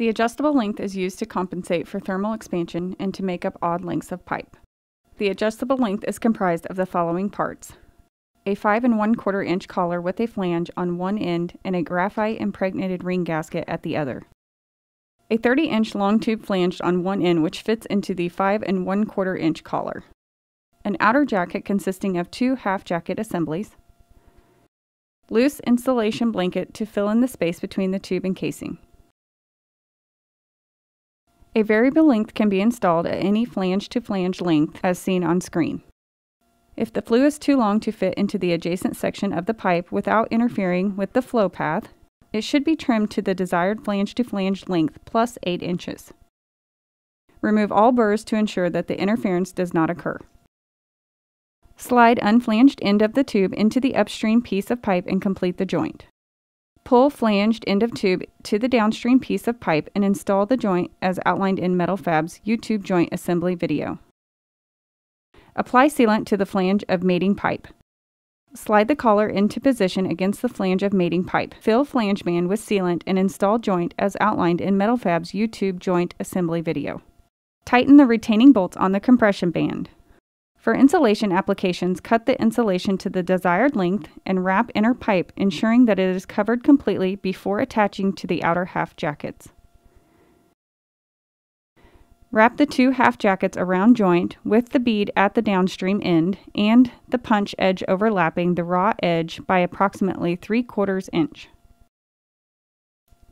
The adjustable length is used to compensate for thermal expansion and to make up odd lengths of pipe. The adjustable length is comprised of the following parts. A 5 and 1 quarter inch collar with a flange on one end and a graphite impregnated ring gasket at the other. A 30 inch long tube flanged on one end which fits into the 5 and 1 quarter inch collar. An outer jacket consisting of two half jacket assemblies. Loose insulation blanket to fill in the space between the tube and casing. A variable length can be installed at any flange to flange length as seen on screen. If the flue is too long to fit into the adjacent section of the pipe without interfering with the flow path, it should be trimmed to the desired flange to flange length plus 8 inches. Remove all burrs to ensure that the interference does not occur. Slide unflanged end of the tube into the upstream piece of pipe and complete the joint. Pull flanged end of tube to the downstream piece of pipe and install the joint as outlined in Metal-Fab's YouTube joint assembly video. Apply sealant to the flange of mating pipe. Slide the collar into position against the flange of mating pipe. Fill flange band with sealant and install joint as outlined in Metal-Fab's YouTube joint assembly video. Tighten the retaining bolts on the compression band. For insulation applications, cut the insulation to the desired length and wrap inner pipe, ensuring that it is covered completely before attaching to the outer half jackets. Wrap the two half jackets around joint with the bead at the downstream end and the punch edge overlapping the raw edge by approximately 3 quarters inch.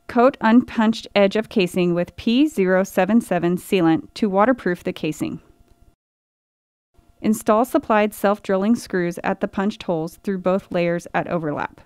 Coat unpunched edge of casing with P077 sealant to waterproof the casing. Install supplied self-drilling screws at the punched holes through both layers at overlap.